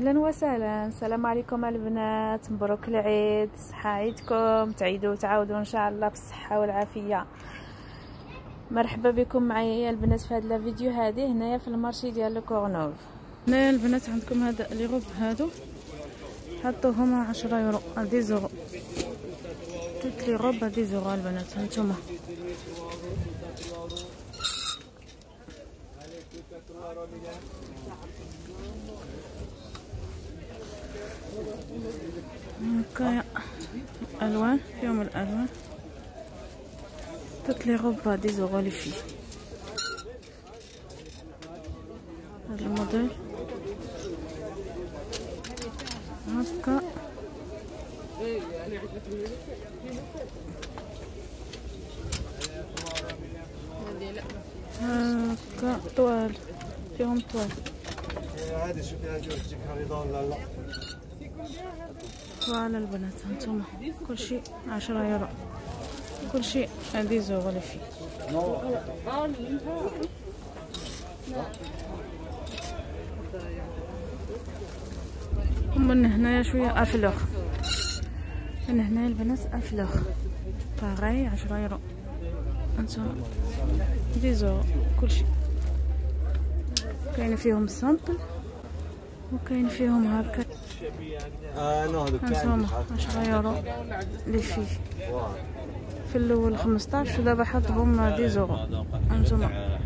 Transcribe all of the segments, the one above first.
أهلا وسهلا. السلام عليكم البنات. مبروك العيد. صحة عيدكم. تعيدوا وتعاودوا إن شاء الله بالصحة والعافية. مرحبا بكم معايا البنات في هذا الفيديو هذه. هنايا في ال marché ديال La Courneuve هنايا البنات عندكم هذا les robes هادو. حطوهم عشرة يورو. dix euros. les robes dix euros البنات. هانتوما. هكايا الوان فيهم الألوان. توت لي روب دي زورو لي في هذا الموديل هكا هكا طوال فيهم طوال هذه شوفي هذه تجيك رمضان لا لا وعلى البنات هانتوما. كل شيء عشرة يورو. كل شيء زوغلي فيه. ومن هنايا شوية افلوغ من هنا البنات افلوغ باغي عشرة يورو. هانتوما. dix euros كل شيء. كاين فيهم simple وكاين فيهم هكا. هانتوما عشرة يورو لي فيه في الأول 15 ودابا حطهم dix euros هانتوما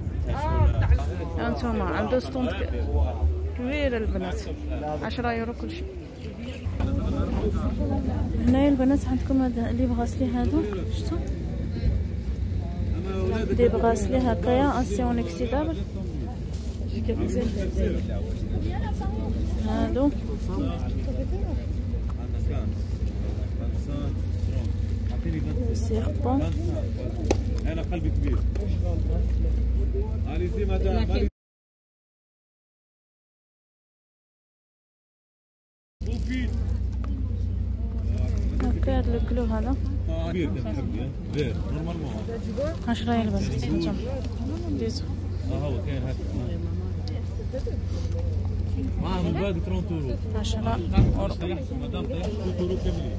هانتوما عنده stand كبير البنات. 10 يورو كل شيء. هنايا البنات عندكم هذا les bracelets هادو؟ شفتوا les bracelets هكايا acier inoxydable هادو c'est bon أنا قلبي كبير. allez-y madame هاد الكلو هذا 10 يا البنات هانتوما ديزو آه هو كاين هكا من بعد 30 اورو 10 اورو مدام 30 اورو كاملين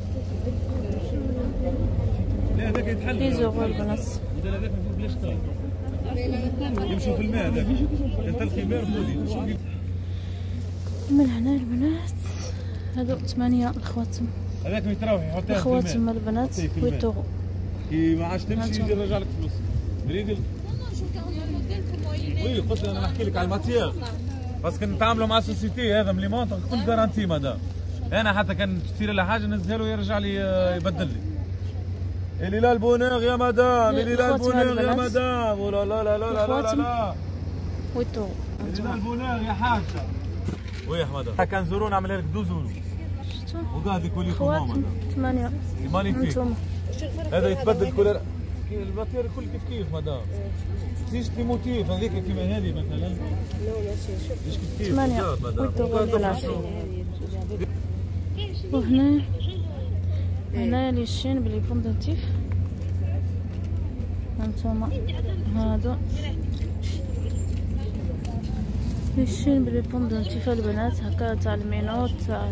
لا هذاك يتحل ديزو البنات الموديل هذاك ما بلاش طاي يمشوا في الماء هذاك انت الخمار مودي شوفي من هنا البنات هادو ثمانية الخواتم هذاك يتراوح يحطها الخواتم البنات. ويتوغو كي ما عادش تمشي يجي يرجع لك فلوس مريد وي قلت أنا نحكي لك على الماتير باسكو نتعاملوا مع سوسيتي هذا من لي مونط كل جارانتي مدام أنا حتى كان نشتري له حاجة نزلها له يرجع لي آه، يبدل لي. اللي لا البونير يا مدام اللي لا البونير يا. مدام. ولا لا لا لا لا لا لا ويتوغو اللي لا البونير يا حاجة. وي يا حماده كان زورو نعملها لك دو زورو شفتوا وقاعد يقول لي خواتم ثمانية. مانيفيك. هانتوما هذا يتبدل كل الماتير كل كيف كيف مدام. زيش لي موتيف هذيك كيما هذه مثلا؟ ثمانية وهنا هنا لي شين بلي بوندنتيف هانتوما هادو. لي شين بلي بوندنتيف البنات هكا تاع المينوت تاع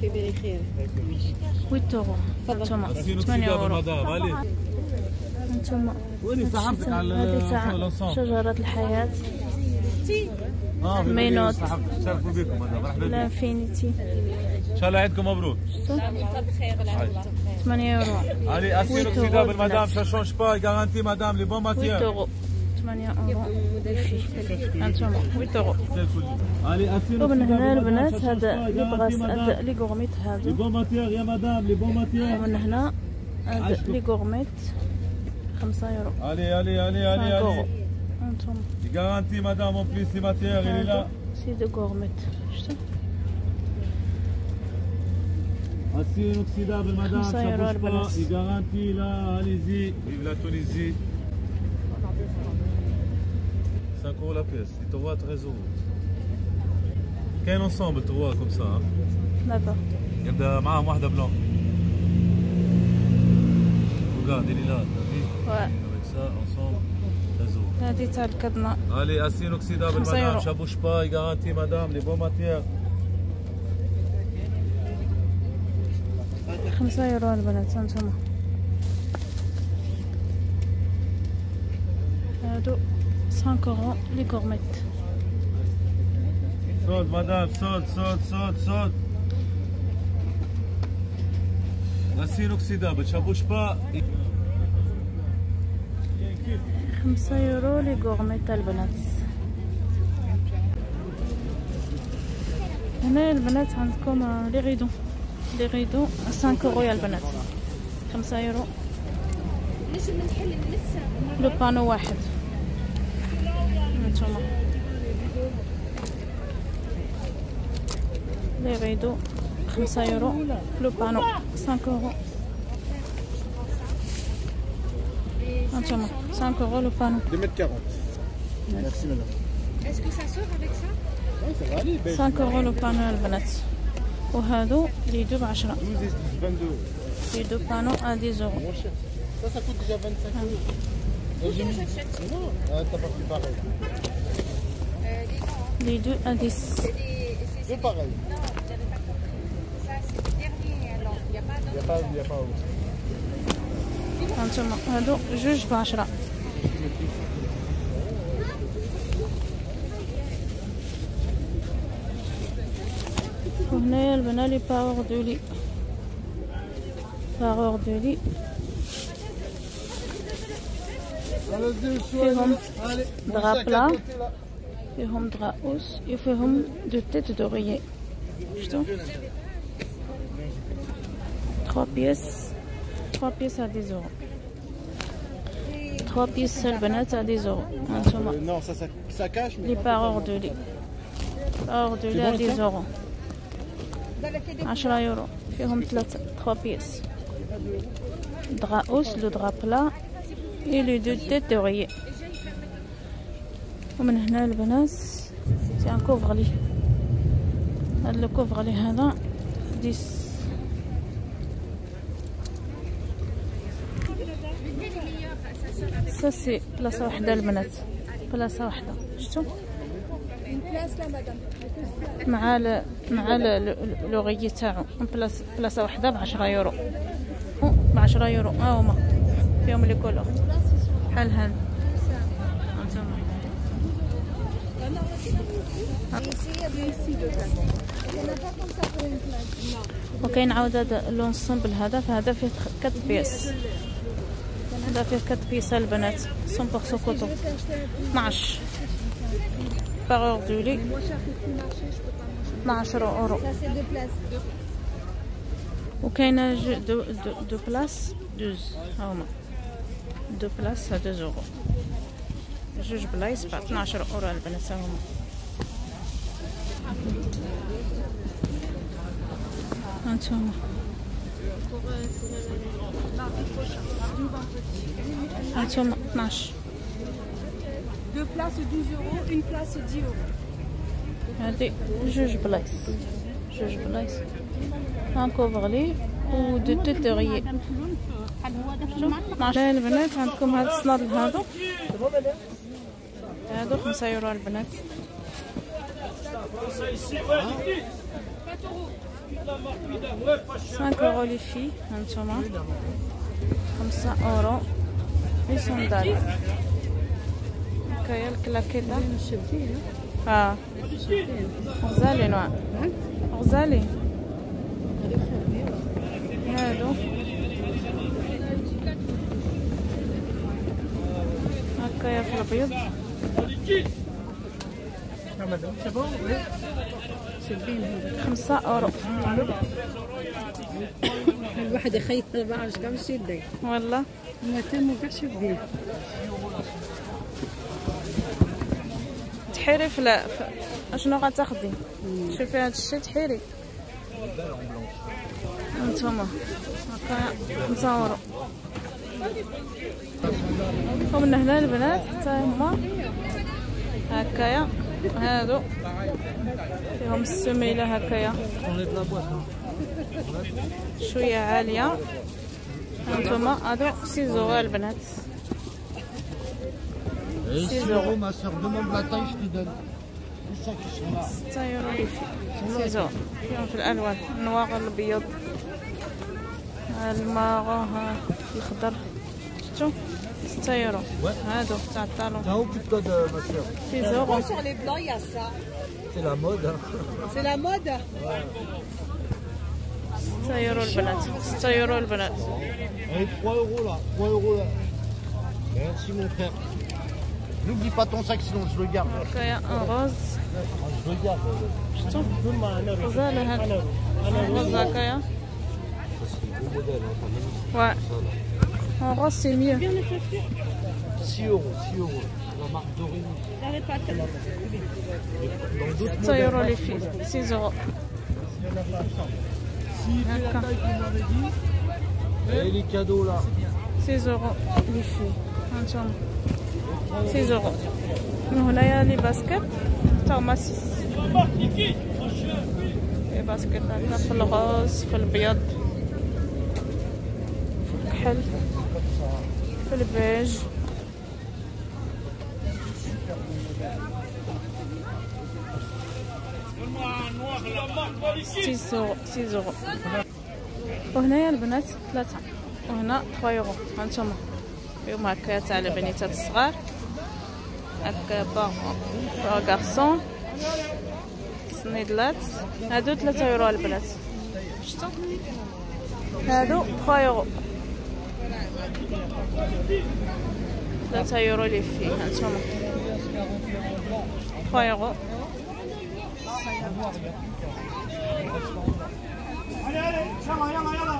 في بالي خير. ويتوغو هانتوما سينو ثمانية سيدا يورو بالمدام علي. هانتوما وين صاحبتك على هذه تاع شجرة الحياة. في مينوت. مدام لانفينيتي إن شاء الله عيدكم مبروك. ثمانية يورو. علي بلاص. سا شونج با غارانتي مدام لي بون يورو هانتوما ويتوغو علي اسينو ومن هنا البنات هذا لي بغاس لي غورميت لي هذا بون ماتير يا مدام لي بون ماتير ومن هنا هذا لي غورميت. خمسة يورو علي علي علي علي خمسة يورو علي هانتوما غارانتي مدام اون بليس لي ماتير اللي لا هذا سيدو غورميت شفتوا Acier inoxydable, madame, خمسة ça يورو bouge البنات. pas, il garantit là, allez-y, vive la Tunisie. 5 euros la pièce, il te voit 13 euros. كاين ensemble tu vois comme ça. Hein. داكور يبدا معاهم واحدة بلون. Regarde, il est هادي تاع الكدنة الي اسين اوكسيدا بالمنام شابوش باي غارانتي مدام لي بون ماتيير 5 يورو البنات هانتوما هادو 5 يورو لي غورميت صوت مدام صوت صوت صوت صوت غسيل اوكسيدابل شابوش خمسة يورو لي كورميت البنات. هنا البنات عندكم les rideaux. les rideaux 5 اورو يا البنات. خمسة يورو. le panneau واحد. هانتوما les rideaux خمسة يورو. le panneau 5 اورو هانتوما 5 اورو لو بانو 2 mètres 40. Merci madame. Est-ce que ça sort avec ça Ouais, ça va aller, belle. 5 اورو لو بانو يا البنات وهادو لي دو بعشرة 12 et 22. لي دو بانو ا 10 اورو Moins cher. Ça, ça coûte déjà 25 euros. Et j'ai mis. Non, ah, t'as pas pris pareil. لي دو ا 10 C'est pareil. Non, j'avais pas compris. Ça, c'est le dernier, alors. Il n'y a pas Il n'y a pas, y a pas autre. هانتوما هادو جوج بعشرة وهنايا البنات les parures de lit parures de lit فيهم drap plat فيهم drap housse وفيهم دو تيت دوغيي شفتو 3 pièces 3 pièces à 10 اورو 3 pièces البنات à 10 اورو هانتوما Euh, non, ça, ça, ça cache, mais. les parures de lit parures de lit à 10 اورو 10 يورو فيهم ثلاثة 3 pièces drap housse le drap plat et le deux taies d'oreiller ومن هنا البنات c'est un couvre-lit هاد le couvre-lit هذا 10 سا سي بلاصة وحدة البنات. بلاصة وحدة. شفتو مع ال مع ال- l'oreiller تاعو. بلاصة بلاصة وحدة بعشرة يورو. بعشرة يورو. ها هما. فيهم les couleurs. بحال هانتوما وكاين عاود هذا l'ensemble هذا فهذا فيه quatre pièces. هذا فيه quatre pièces البنات 100% coton 12 parure de lit 12 أورو. وكاينة deux, deux, deux places douze. هاهما deux places 2 أورو. جوج بلايص ب 12 أورو البنات هاهما هانتوما. هانتوما 12 Deux places 12 euros, une place 10 euros. هادي جوج بلايص جوج بلايص un couvre-lit و دو توتوريي معنا البنات عندكم هاد الصنادل هادو هادو خمسة يورو البنات cinq euros لي في هانتوما خمسة euros les sandales هكايا الكلاكيطة آه غزالي نوع غزالي هادو هكايا في الابيض خمسة أورو. الواحد يخيط ما عرفش كم شي يدي والله. ما تم كاش يدي تحيري في لا في- أشنو غتاخدي؟ شوفي هاد الشي تحيري. هانتوما هكا خمسة أورو. ومن هنا البنات حتى هما. هكايا. هادو. فيهم السميلة هكايا. شوية عالية. هانتوما. هادو. سيزو البنات. سيزو. te donne. C'est ça qui sont là. ستة يورو لي في سيزو. فيهم في الألوان. ال noir الأبيض. الماغو الخضر شفتو؟ 6 euros. Ouais. T'as où tu te donnes, ma chère 6 euros. Sur les blancs, il y a ça. C'est la mode. Hein. C'est la mode ouais. 6 le banat. 6. Allez, 3 euros là. 3 euros là. Merci mon frère. N'oublie pas ton sac sinon je le garde. Un rose. Je le garde. Euh, je t'en prie. Rose, un rose, un Ouais. En rose, c'est mieux. 6 euros, 6 euros. La marque Dorine. Dans d'autres 6 euros les filles. 6 euros. D'accord. Et les cadeaux là. 6 euros les filles. هانتوما 6 euros. من هنايا لي باسكت تا هما 6 les baskets هكا في ال rose في الابيض في الكحل في ال beige six euros وهنايا البنات ثلاثة وهنا 3 يورو هانتوما فيهم هكا تاع البنيتات الصغار هكا با با garçon سنيدلات هادو 3 يورو البنات شفتو هادو 3 يورو 3 يورو لي في هانتوما 3 يورو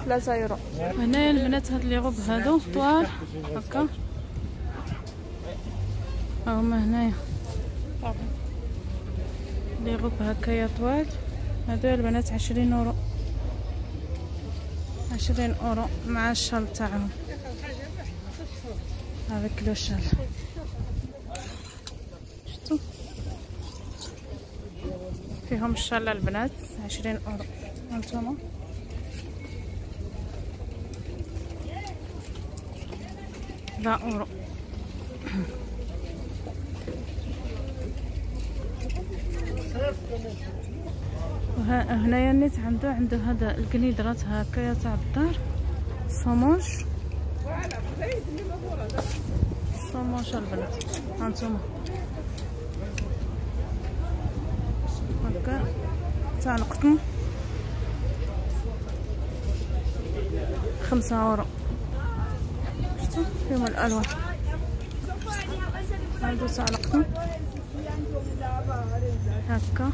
ثلاثة يورو هنايا البنات هاد les robes هادو طوال هكا. هما هنايا. لي غوب هكايا طوال. هادو البنات عشرين أورو. عشرين أورو مع الشال تاعهم. لو شال شفتو فيهم الشال البنات عشرين أورو. هانتوما لا أورو. وها هنايا النيت عنده عنده هذا القنيدرات هكايا تاع الدار صوموش صوموش البنات هانتوما هكا تاع القطن خمسة أورو. شفتوا فيهم الالوان هادو تاع القطن هكا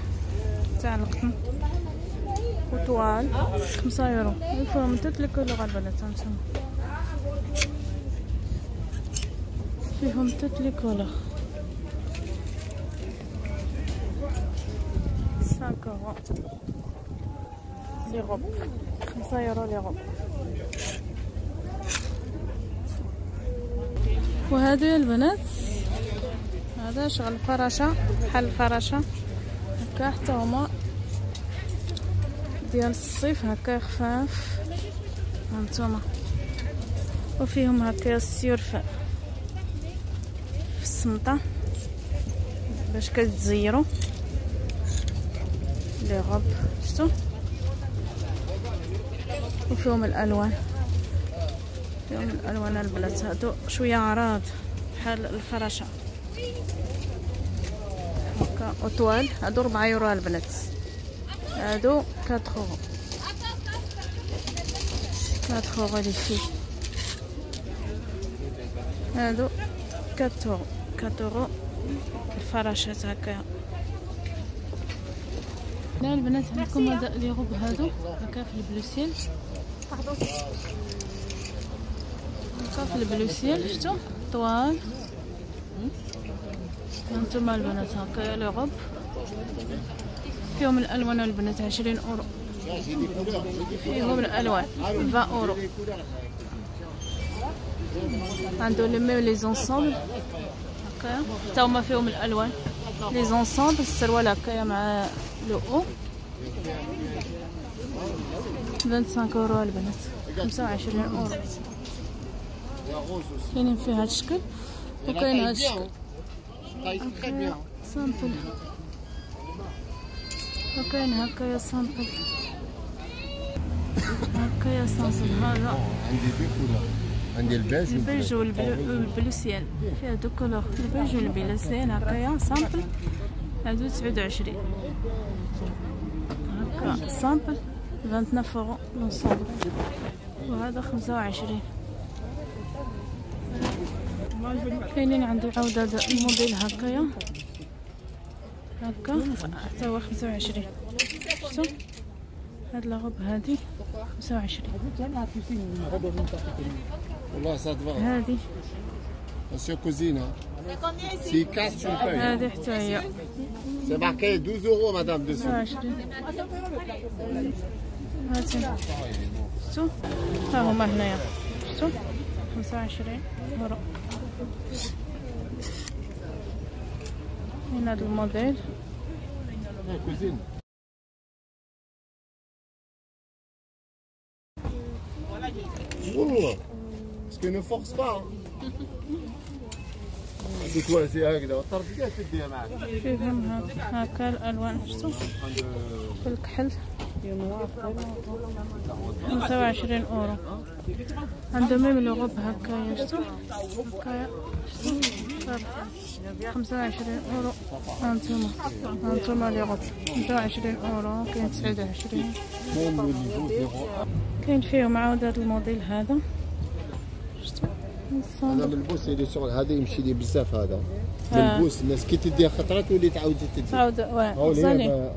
تاع القطن وطوال خمسة يورو فيهم تلت ال couleurs البنات هانتوما فيهم تلت ال couleurs cinq euros les robes. خمسة يورو les robes. وهادو يا البنات. هذا شغل فراشة بحال الفراشة. هكا حتى هما ديال الصيف هكا خفاف هانتوما. وفيهم هكا السيور السمطة باش كتزيرو les robes شفتو؟ وفيهم الألوان. فيهم الألوان البنات هادو شوية عراض بحال الفراشة. هكا وطوال هادو ربعة يورو البنات هادو quatre euros. quatre euros لي هادو quatre euros. quatre euros الفراشات هكا هنا البنات عندكم هذا les robes هادو هكا في ال bleu ciel. هكا في ال bleu ciel شفتو طوال. هانتوما البنات هكا les robes فيهم الألوان البنات عشرين أورو. فيهم الألوان فا أورو. عندو les mêmes les ensembles. هكايا حتى هما فيهم الألوان. les ensembles السروال هكايا مع le haut. 25 اورو البنات. 25 أورو. كاينين فيه هاد الشكل. وكاين هاد الشكل. simple وكاين هكايا simple هكايا ensemble هذا. عندي des couleurs عندي البيج البيج والبلو. والبلو ciel. فيها deux couleurs ال beige وال bleu ciel هكايا simple. هادو تسعود وعشرين. هكا simple 29 اورو l'ensemble وهذا خمسة وعشرين. كاينين عندي عاود هذا الموديل هكايا. هكا حتى هو خمسة وعشرين. شفتو؟ هاد لاغوب هادي. والله va هادي tu le payes هادي حتى هي. C'est marqué 12 euros madame dessus خمسة وعشرين. هاتي شفتو ها هما هنايا. شفتو خمسة وعشرين. اورو هنا هاد الموديل. cousine والله ne force pas. C'est quoi c'est هكذا الطرف كاع تديها معك فيهم هكا الألوان شفتو في الكحل خمسة وعشرين أورو. عندهم هكايا شفتو هكايا شفتو خمسة وعشرين أورو. هانتوما. هانتوما لي خمسة وعشرين أورو. كاين تسعود وعشرين. Même au niveau 0 كاين فيهم عاود هذا الموديل هذا. هذا. من البوس اللي شغل هذا يمشي لي بزاف هذا. من. البوس الناس كي تديها خطره تولي تعاود تدي. عاود هاو واه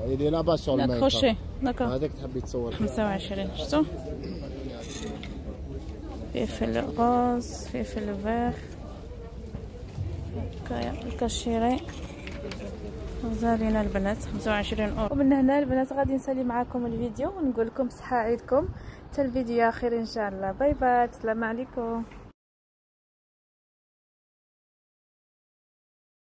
هي اللي لابا سور لا الماء كروشي داكور هذاك تحبي تصور. فيه. خمسة وعشرين شفتو؟ فلفل rose فلفل فيغ هكايا الكاشيري غزالين البنات خمسة وعشرين أورو. ومن هنا البنات غادي نسالي معاكم الفيديو ونقول لكم صحة عيدكم. حتى الفيديو آخر إن شاء الله. bye bye السلام عليكم.